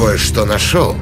Кое-что нашел.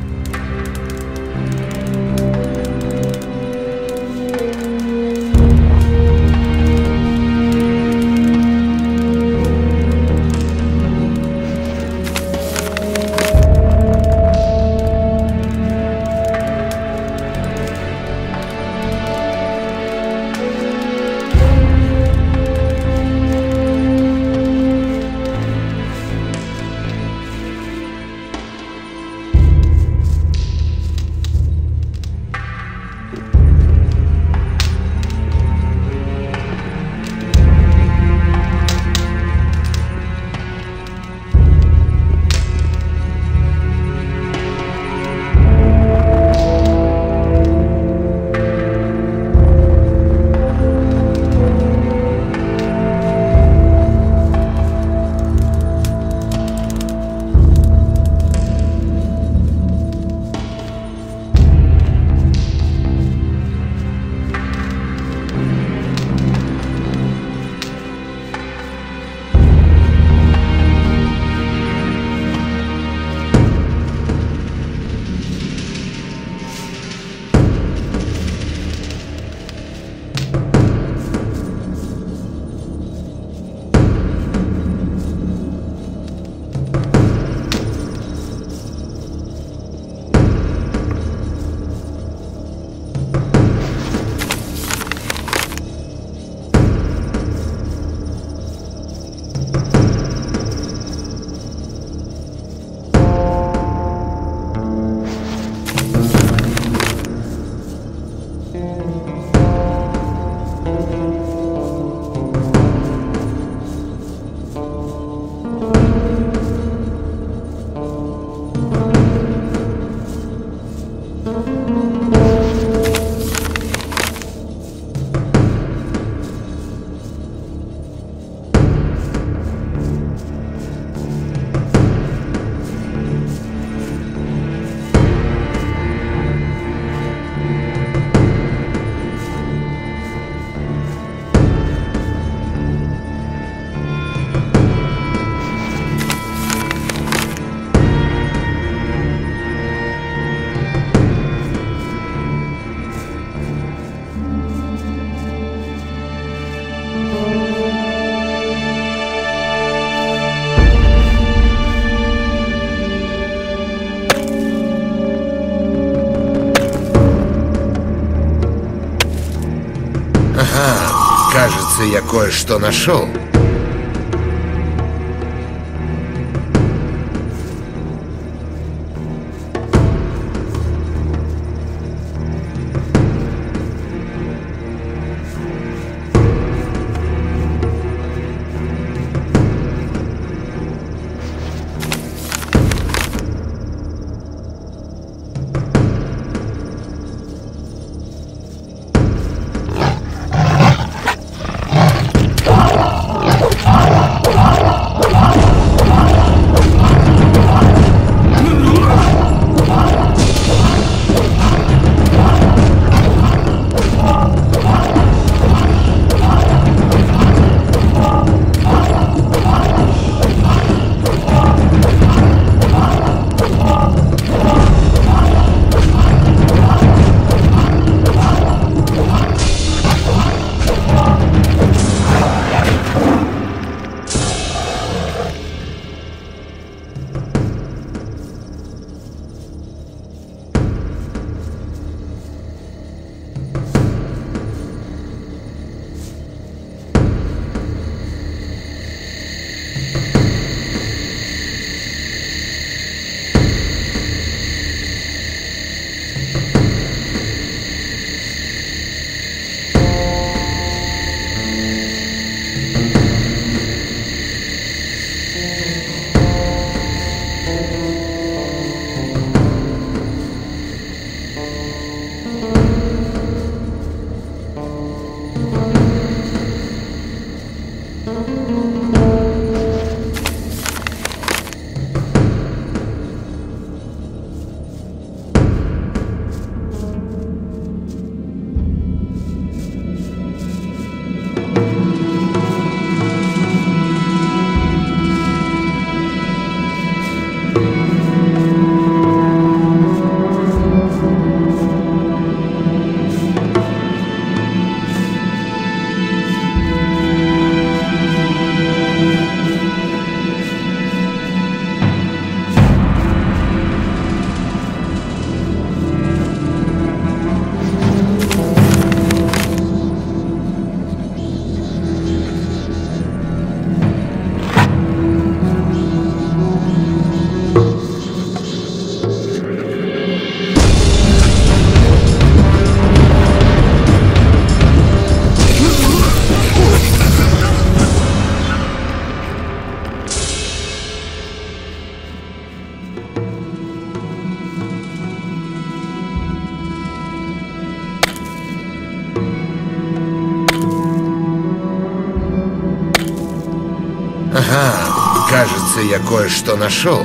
Кажется, я кое-что нашел. Кажется, я кое-что нашел.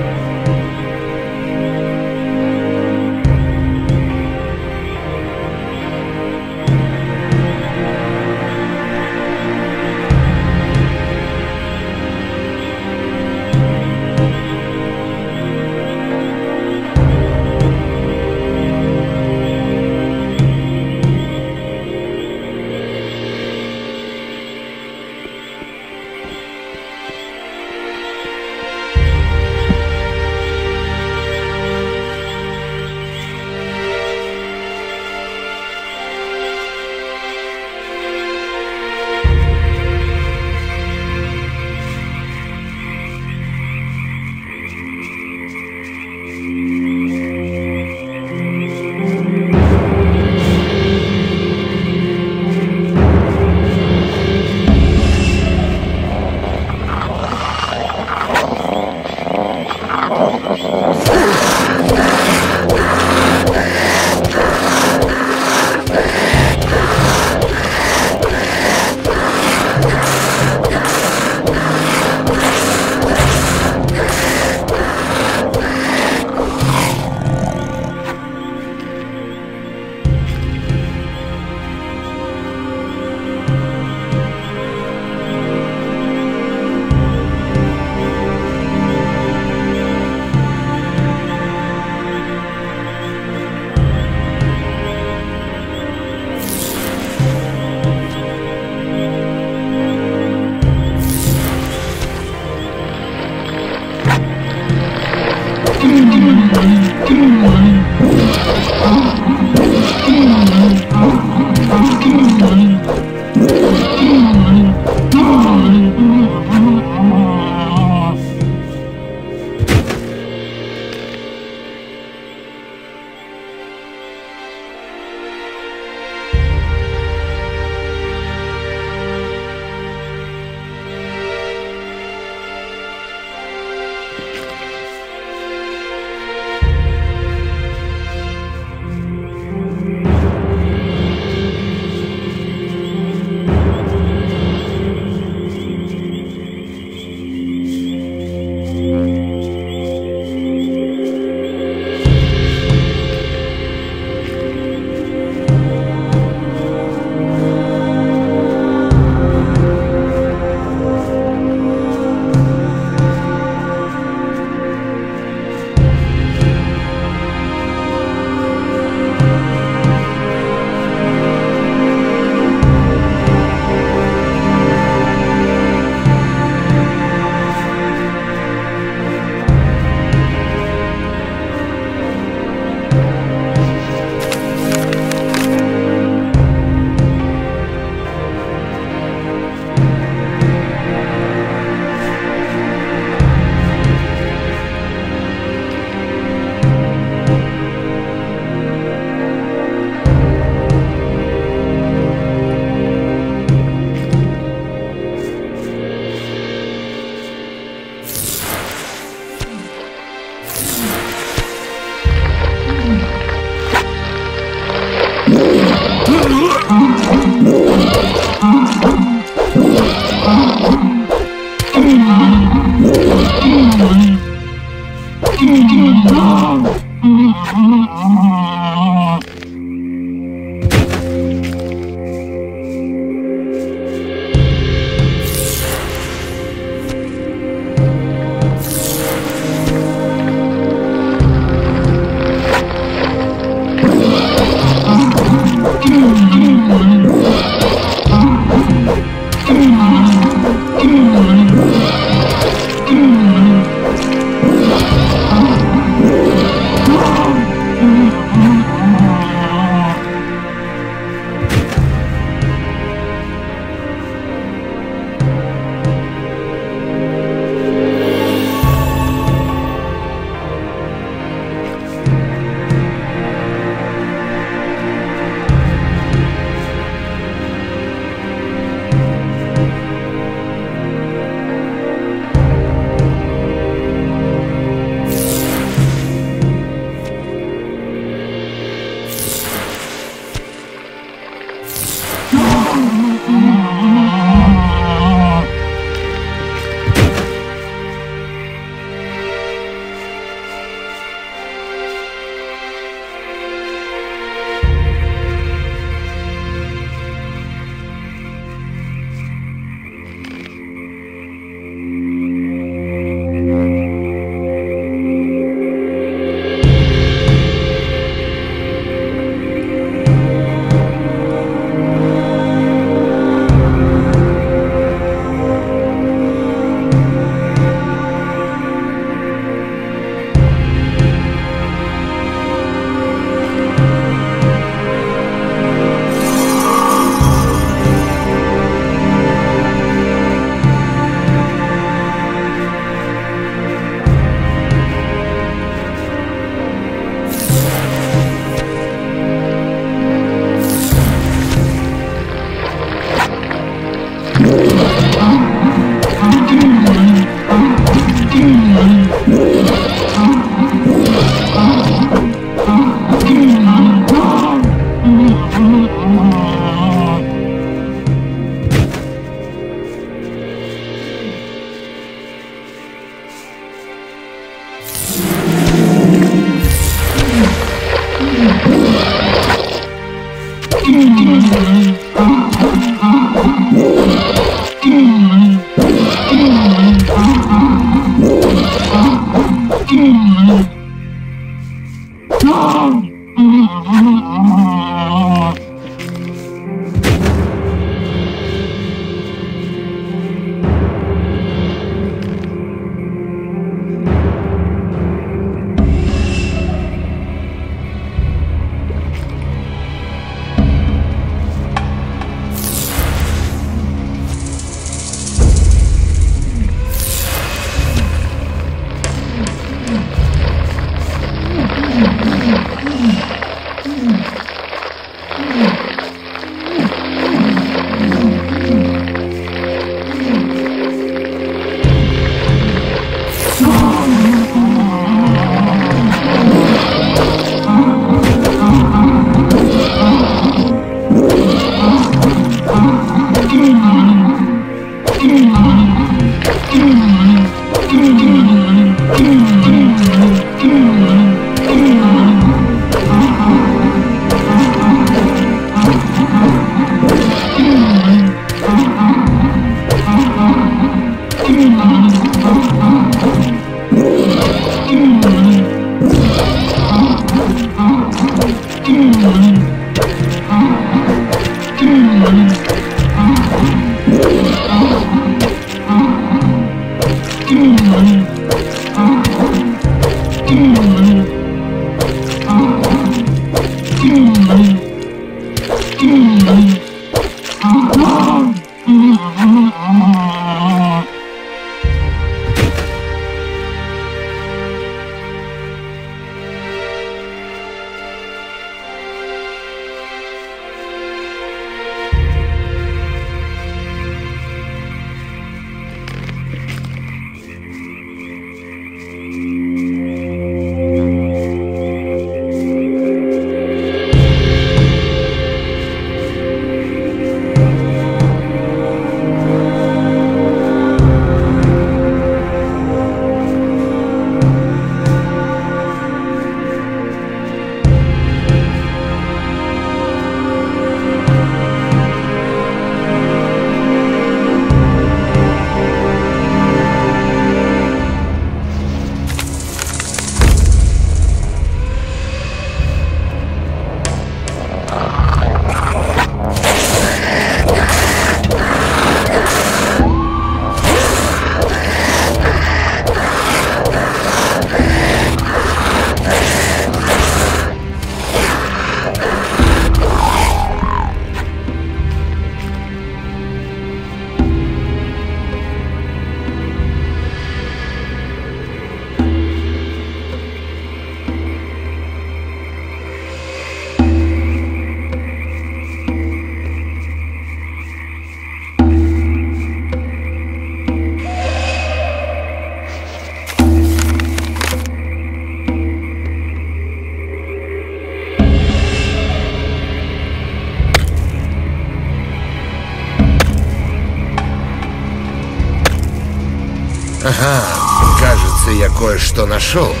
Кое-что нашел.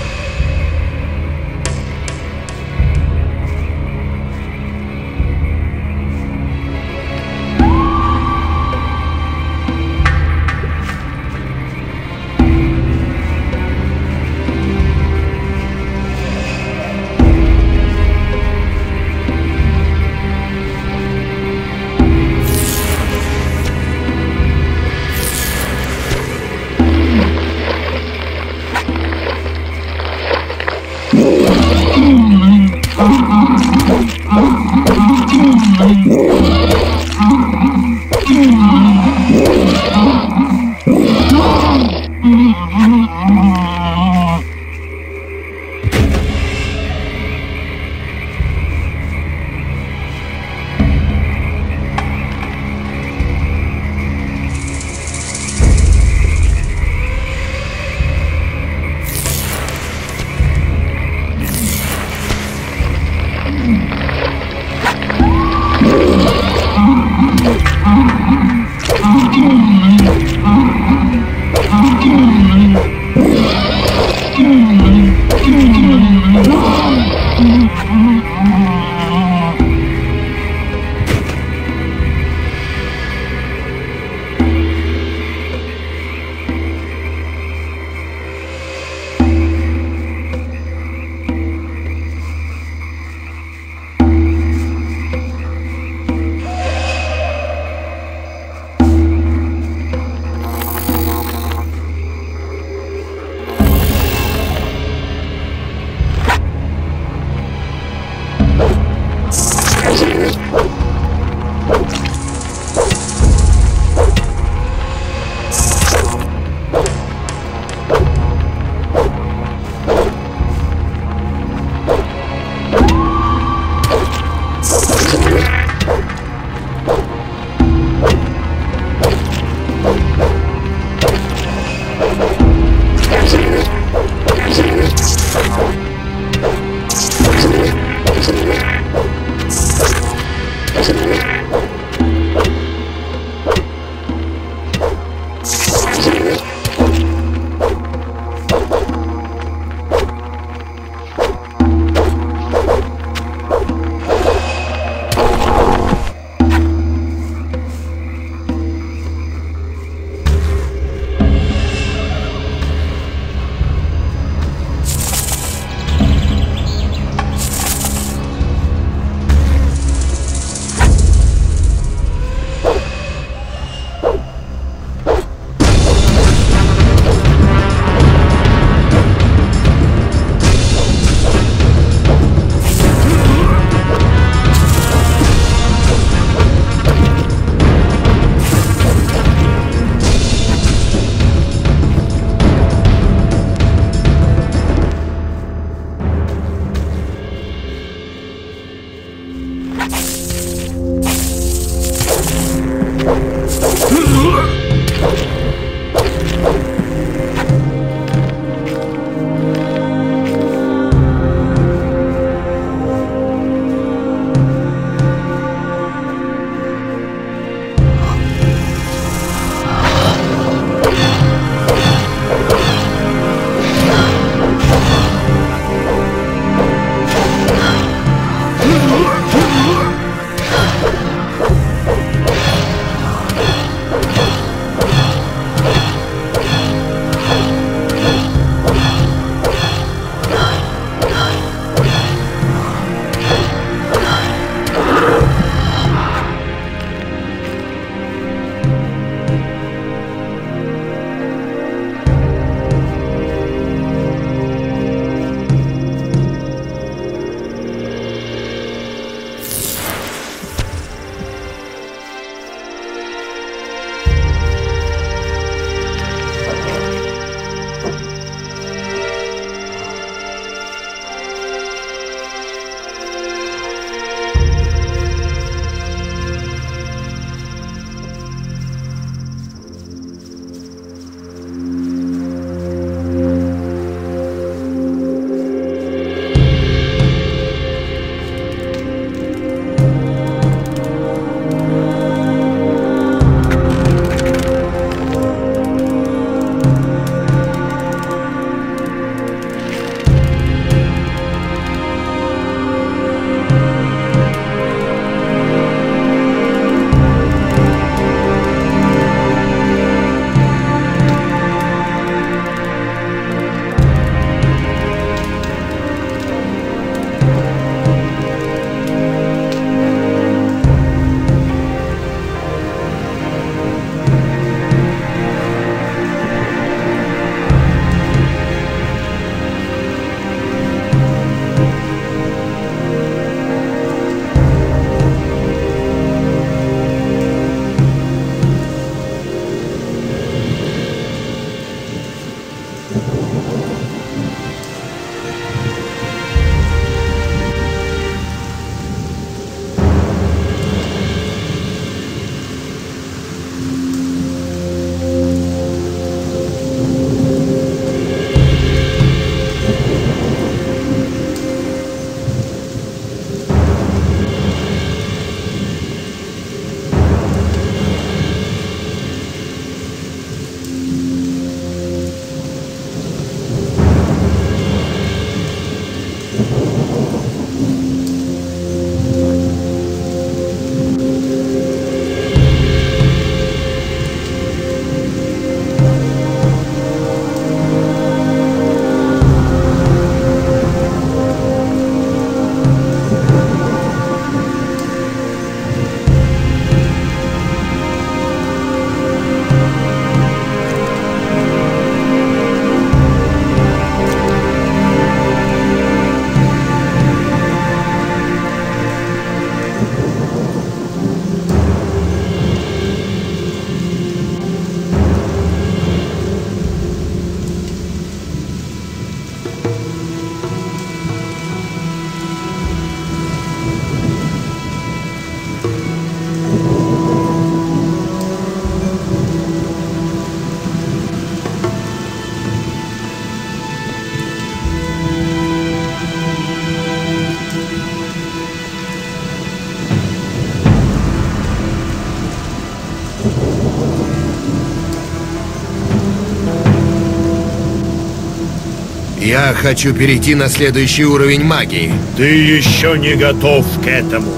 Я хочу перейти на следующий уровень магии. Ты еще не готов к этому.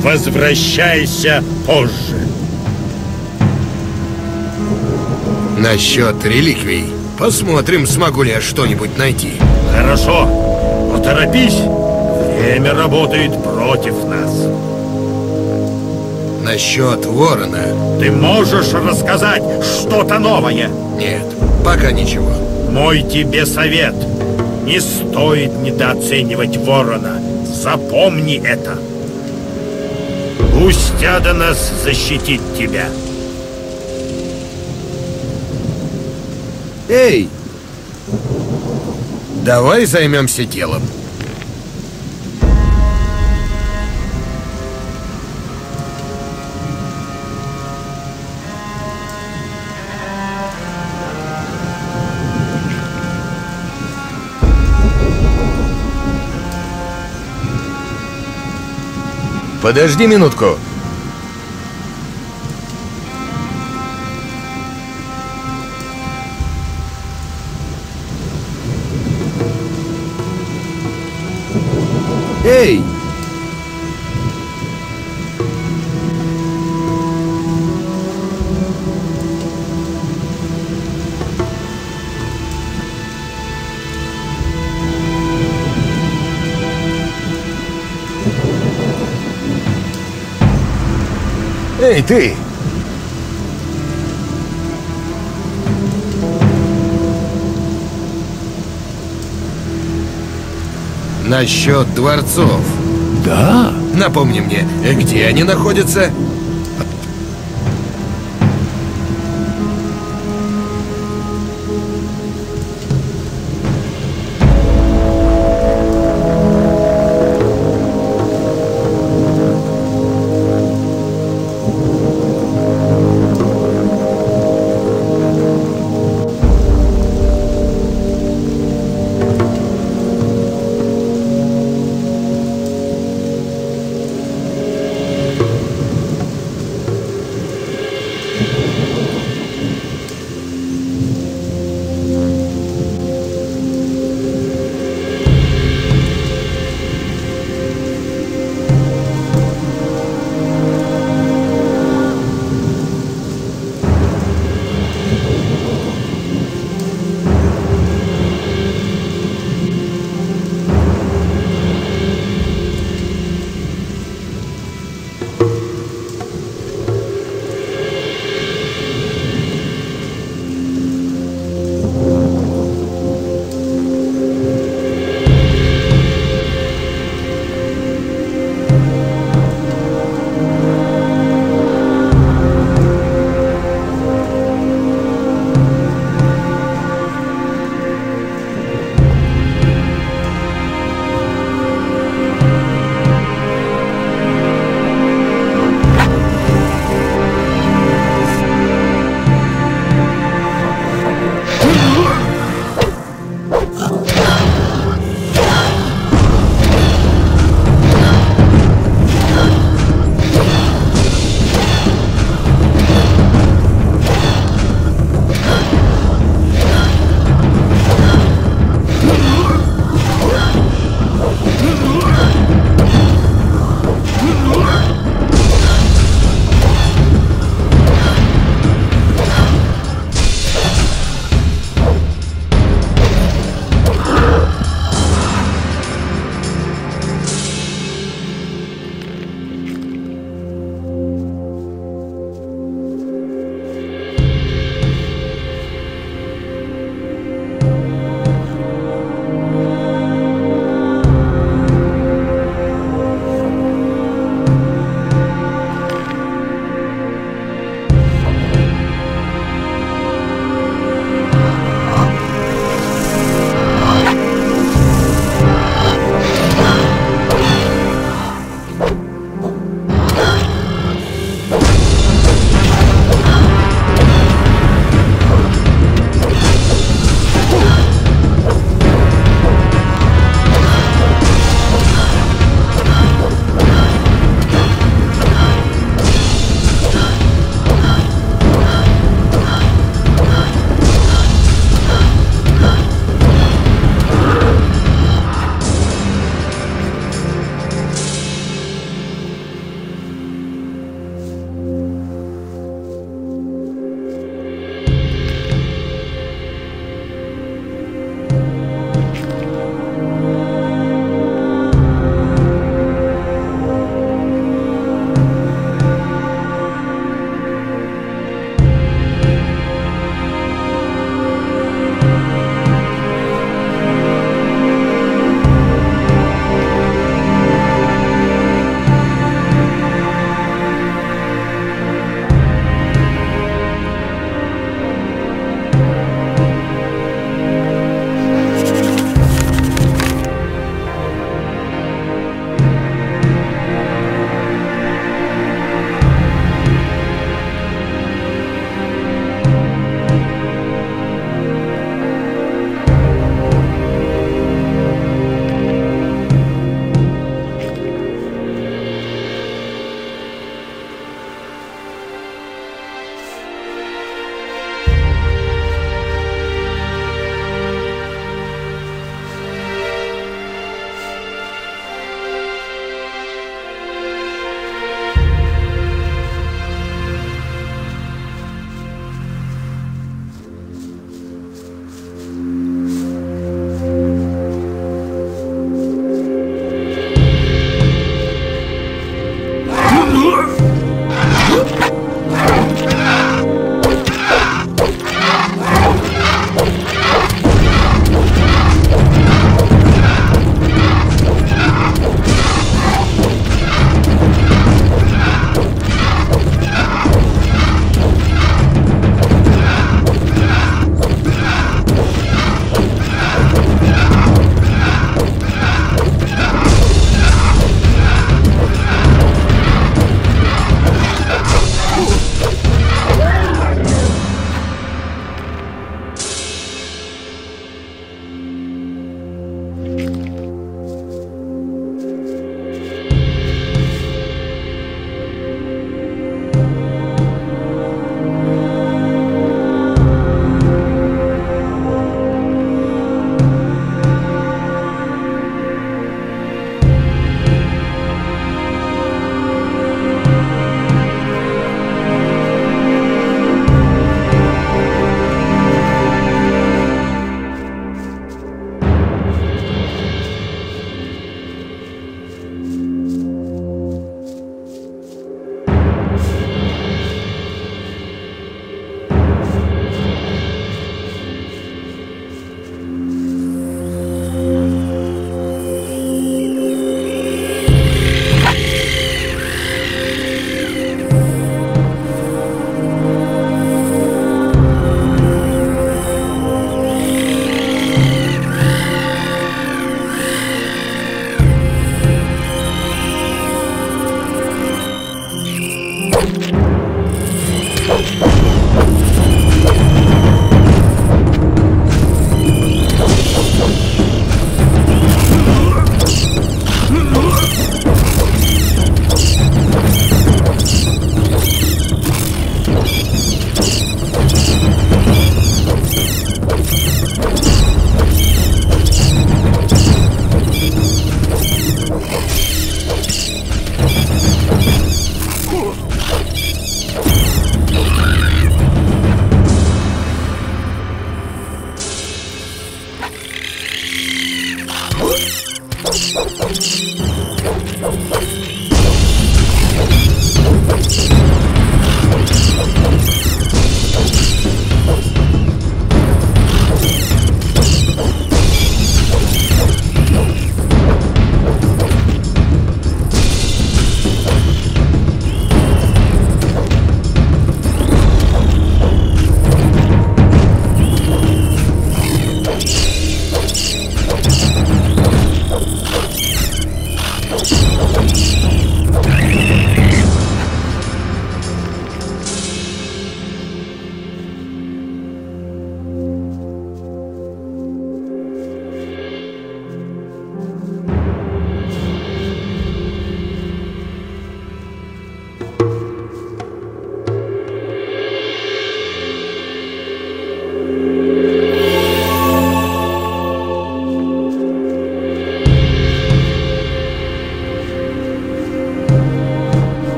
Возвращайся позже. Насчет реликвий. Посмотрим, смогу ли я что-нибудь найти. Хорошо. Поторопись. Время работает против нас. Насчет ворона. Ты можешь рассказать что-то новое? Нет, пока ничего. Мой тебе совет. Не стоит недооценивать ворона. Запомни это. Пусть Аданас защитит тебя. Эй! Давай займемся делом. Подожди минутку. Ты! Насчет дворцов. Да? Напомни мне, где они находятся?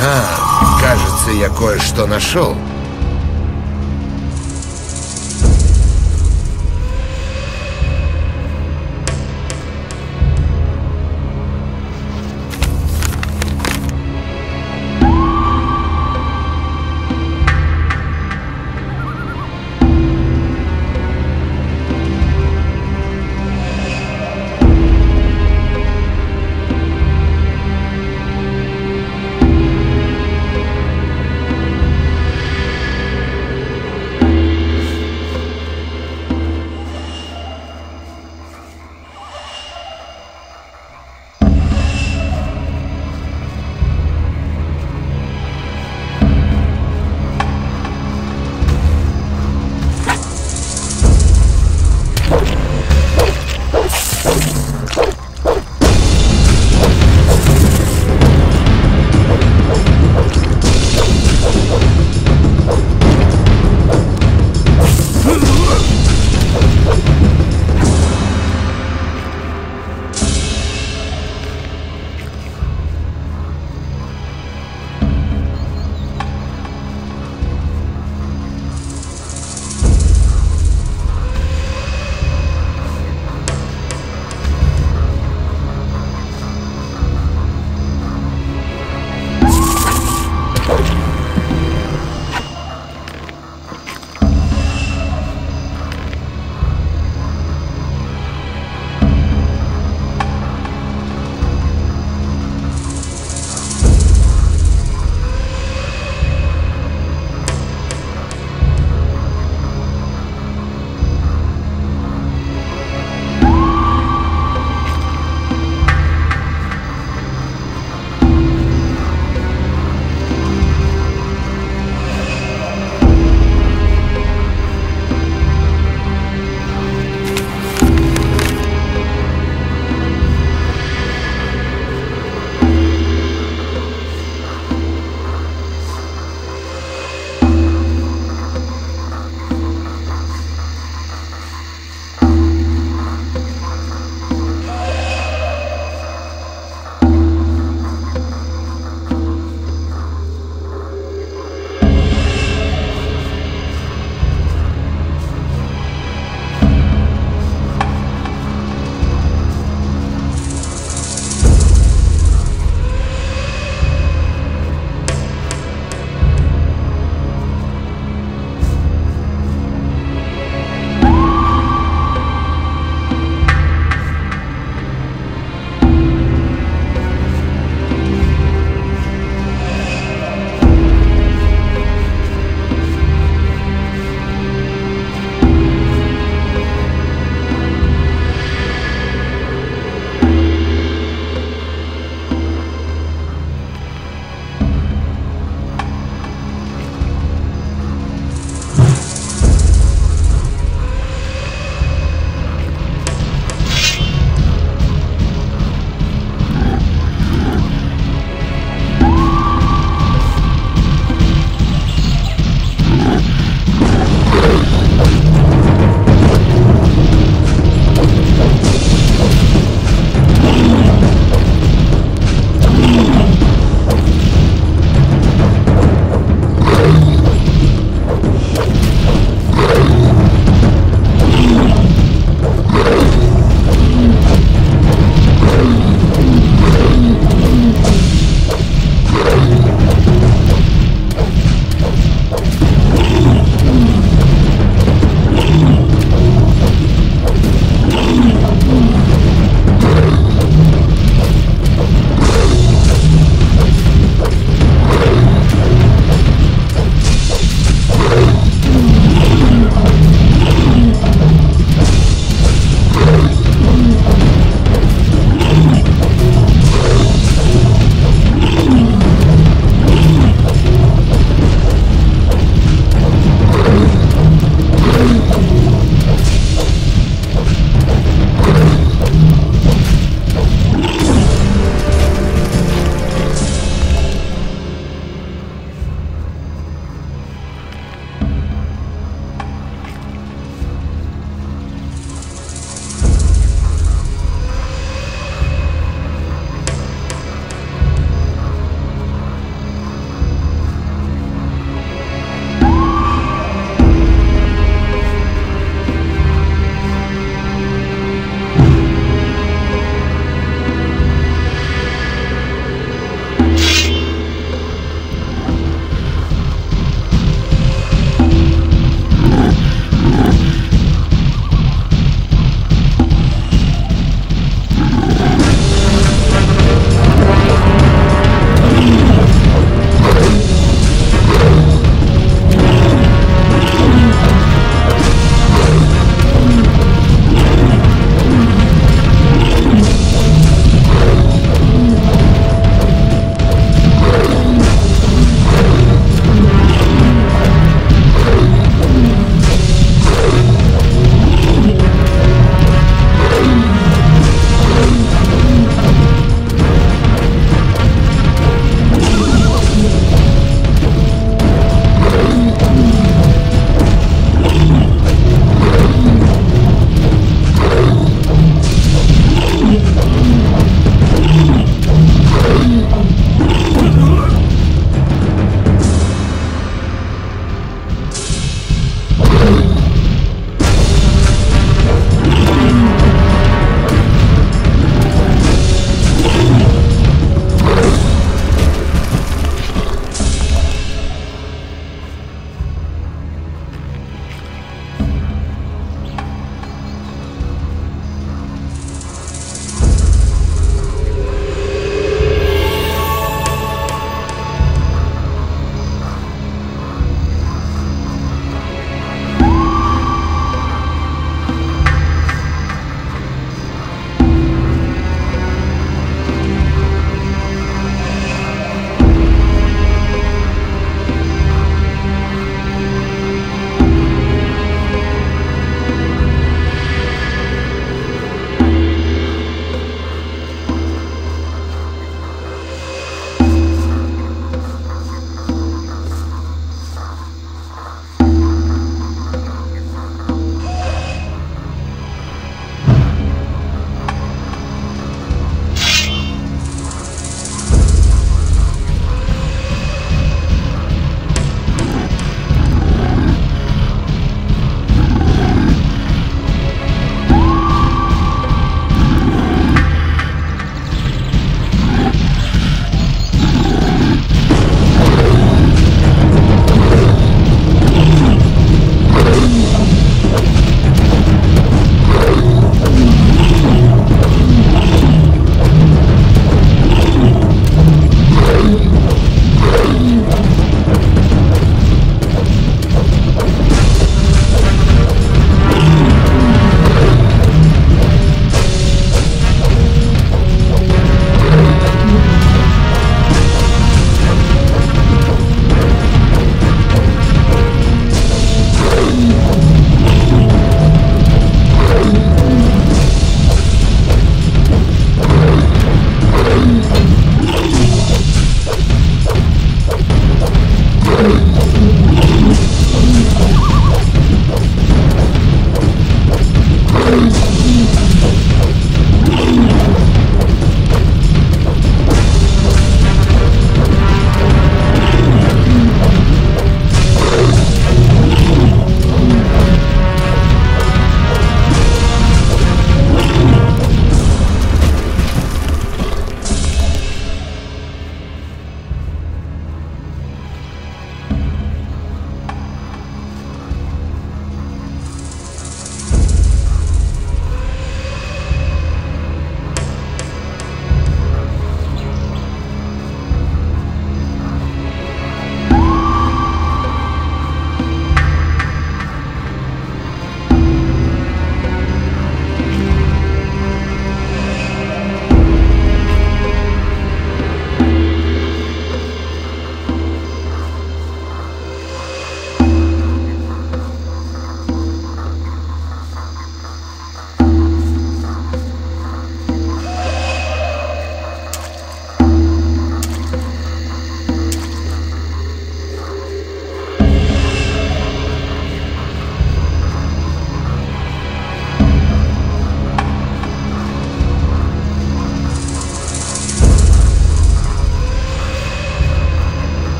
Ага, кажется, я кое-что нашел.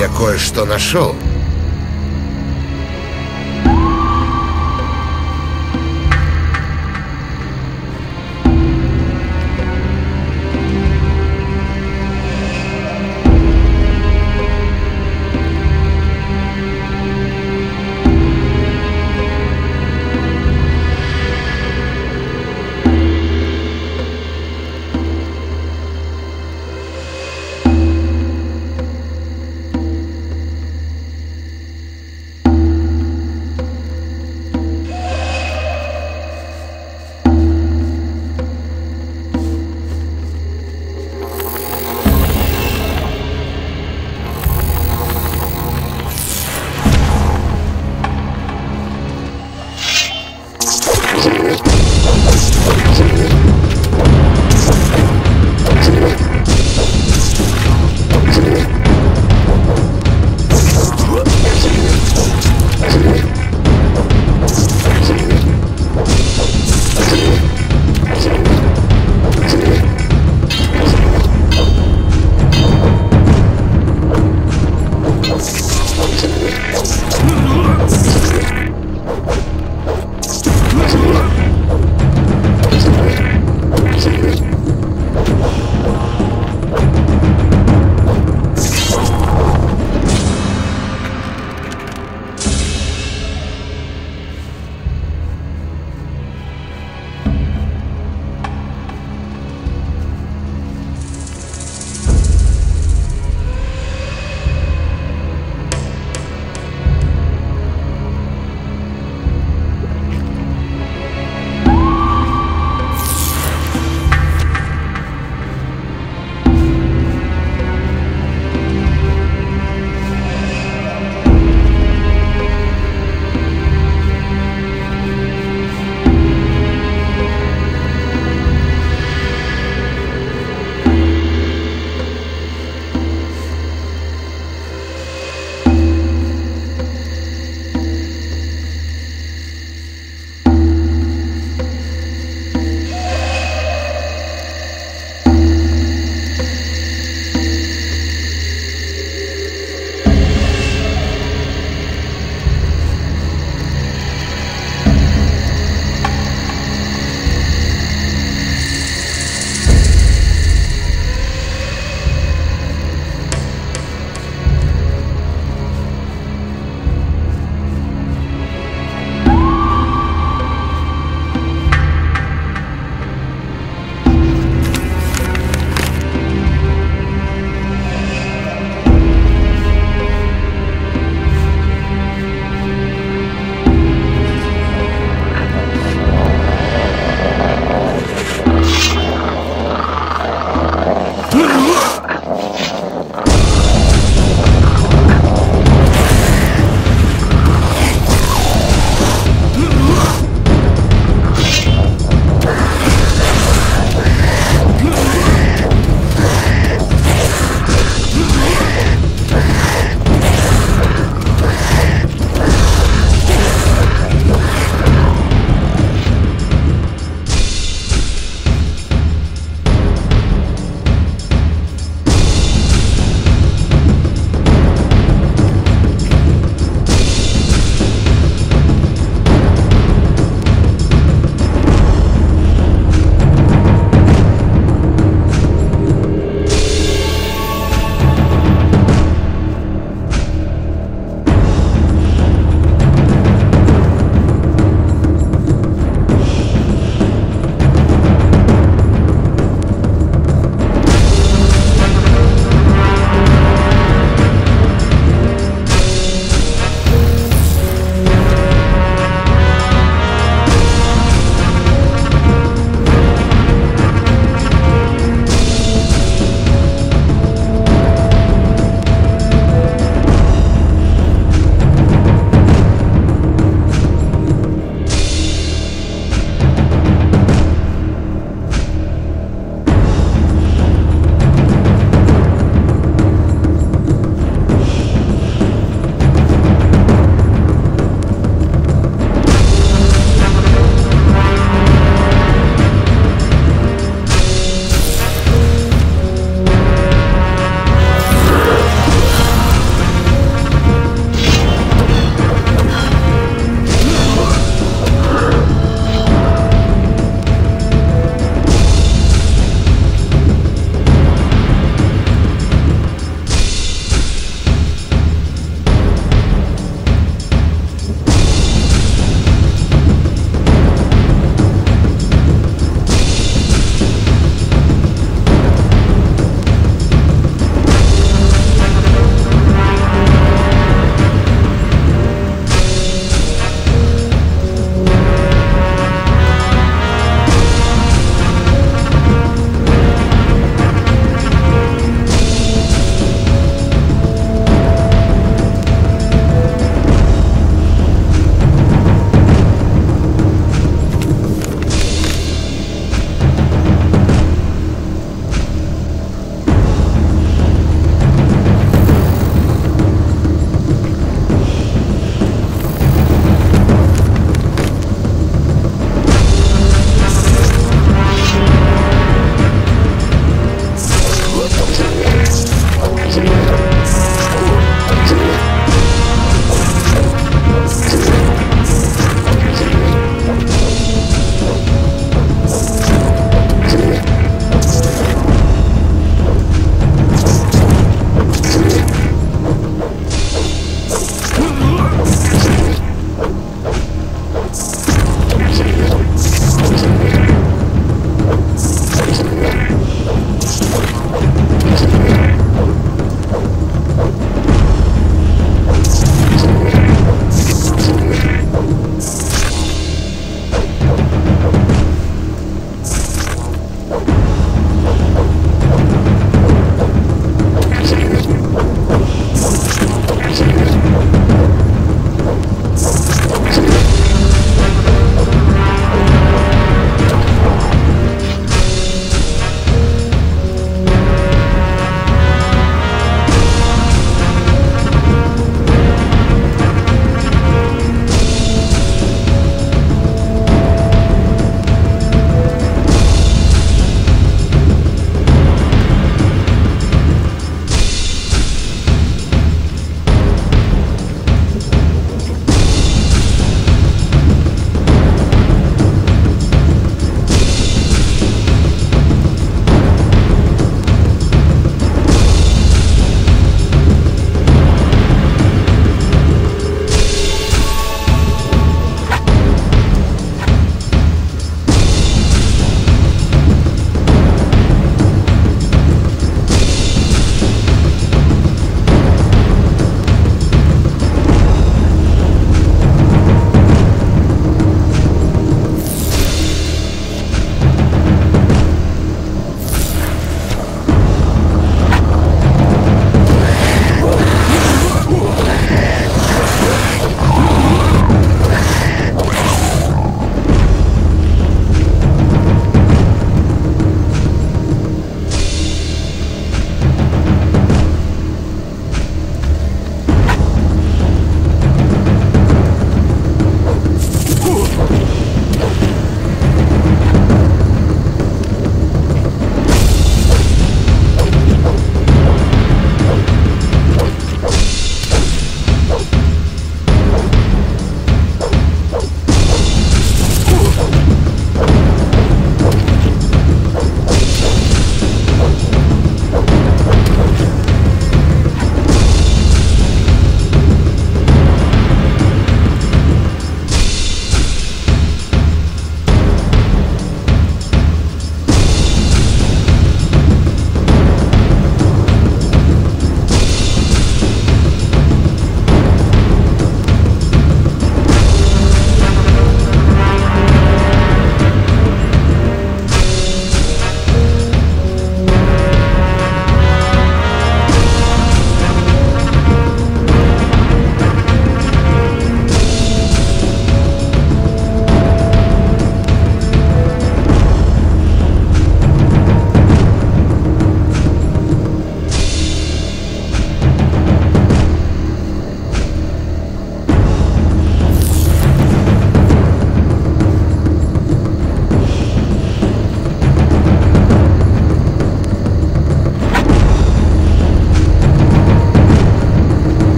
Я кое-что нашел.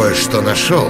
Кое-что нашел.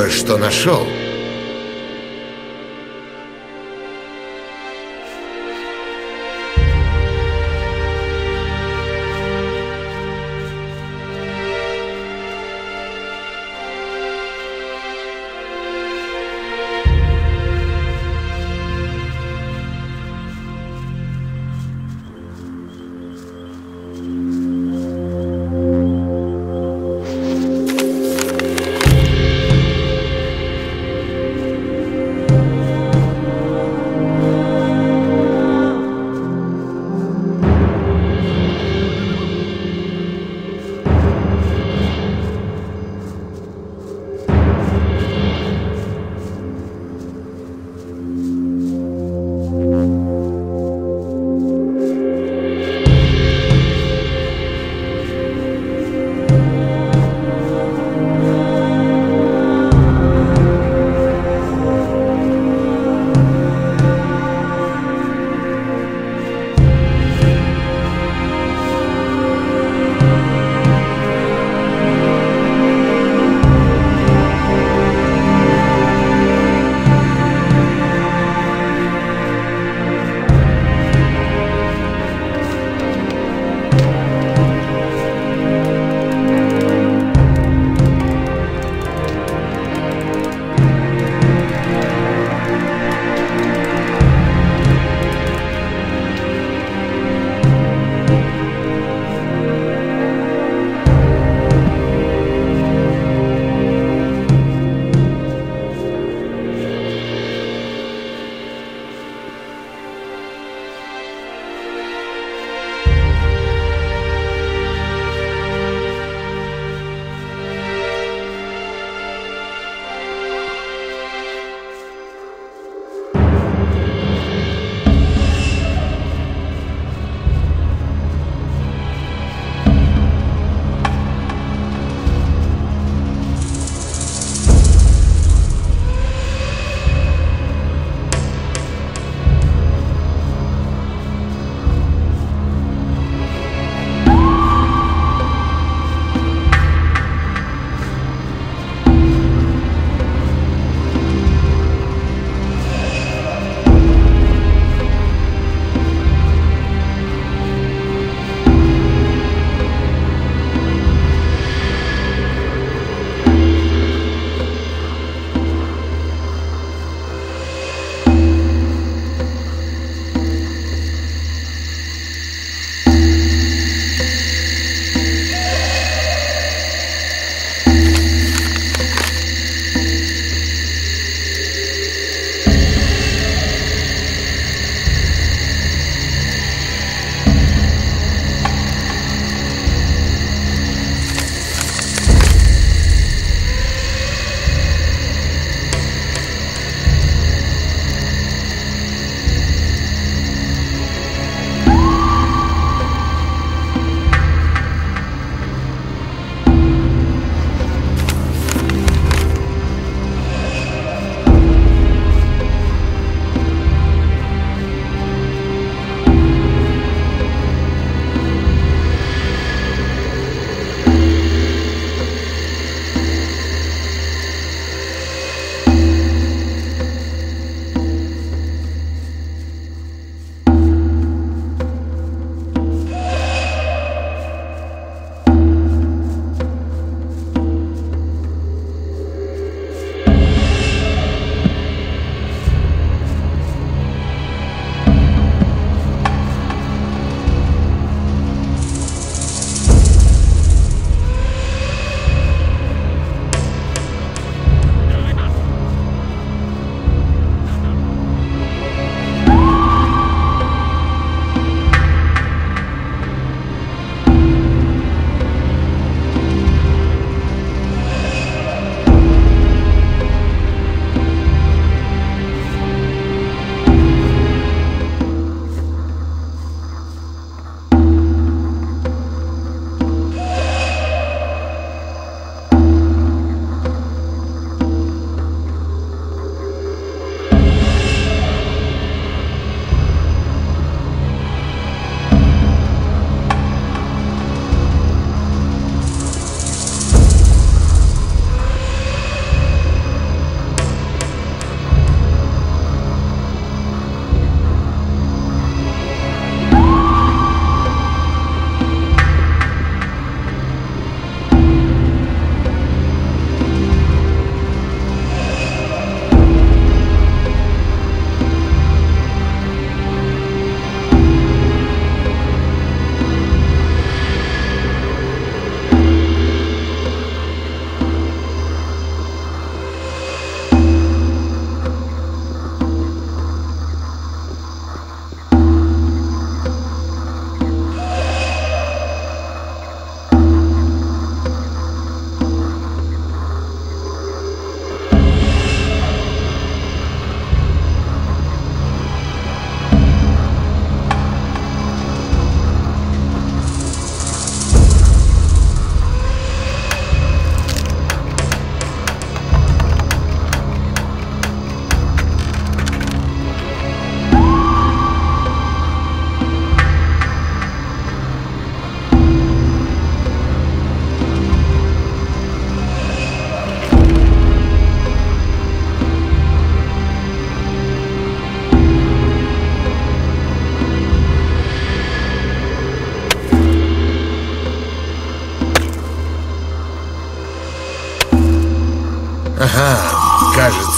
Кое-что нашел.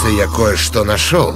Кажется, я кое-что нашел.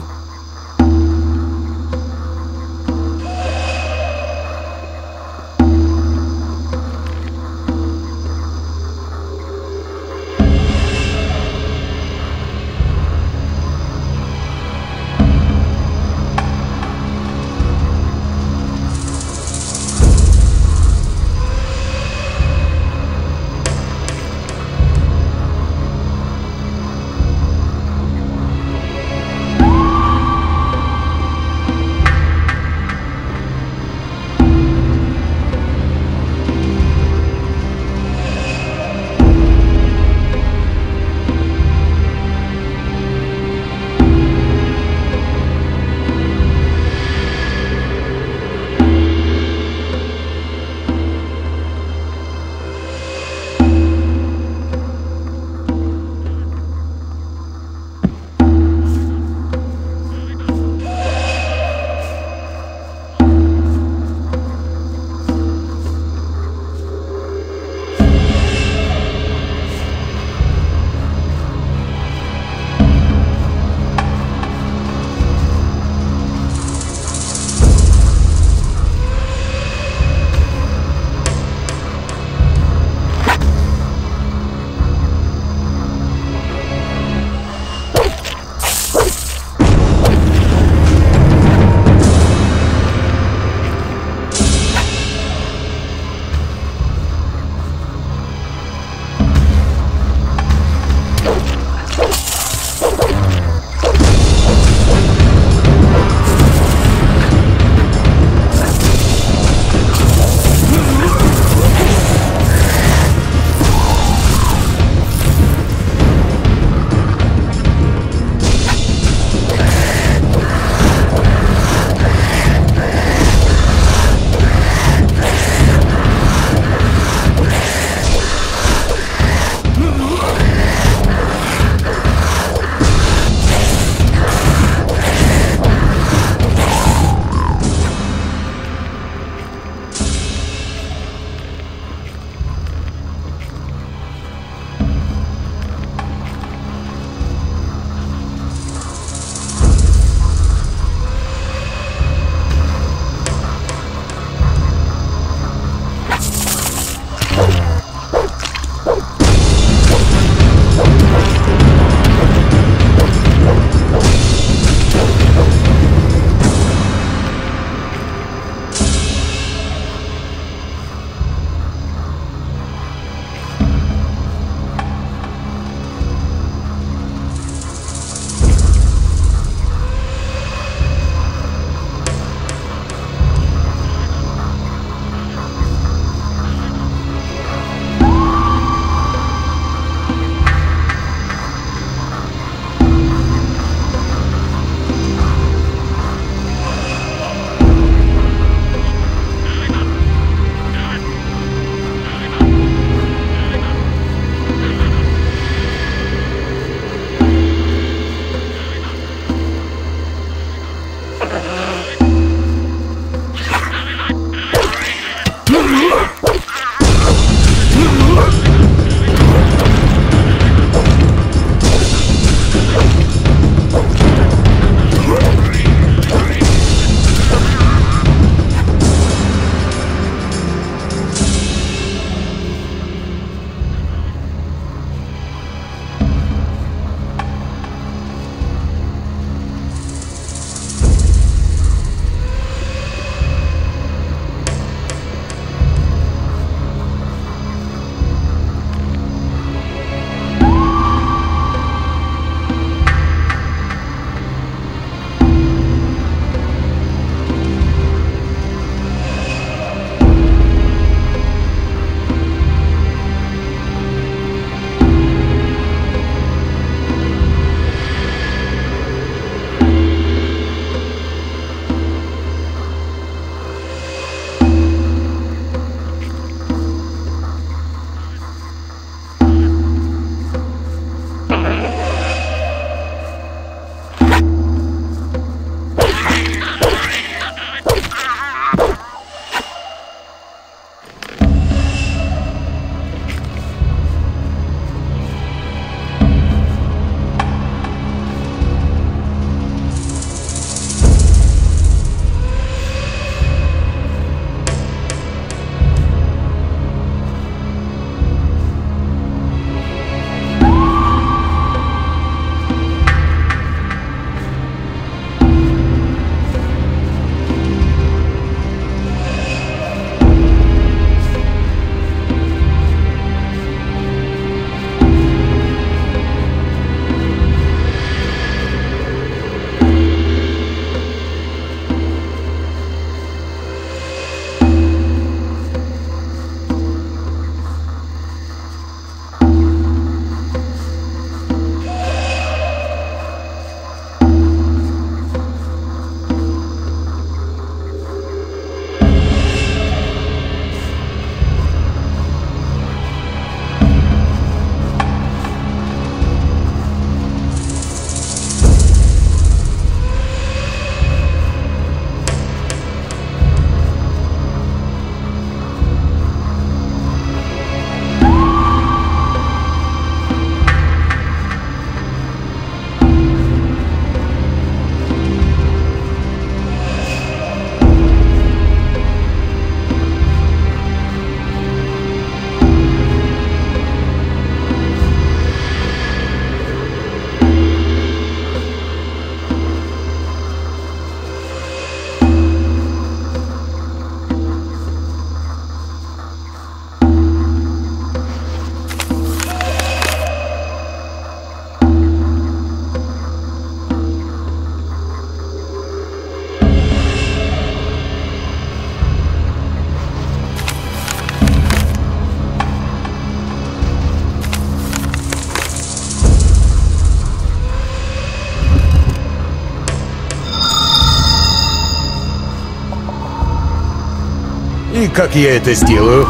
Как я это сделаю?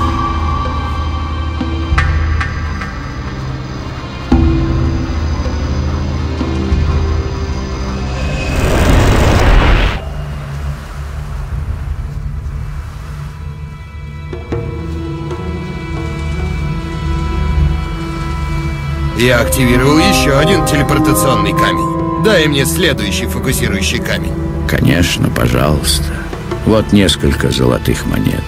Я активировал еще один телепортационный камень. Дай мне следующий фокусирующий камень. Конечно, пожалуйста. Вот несколько золотых монет.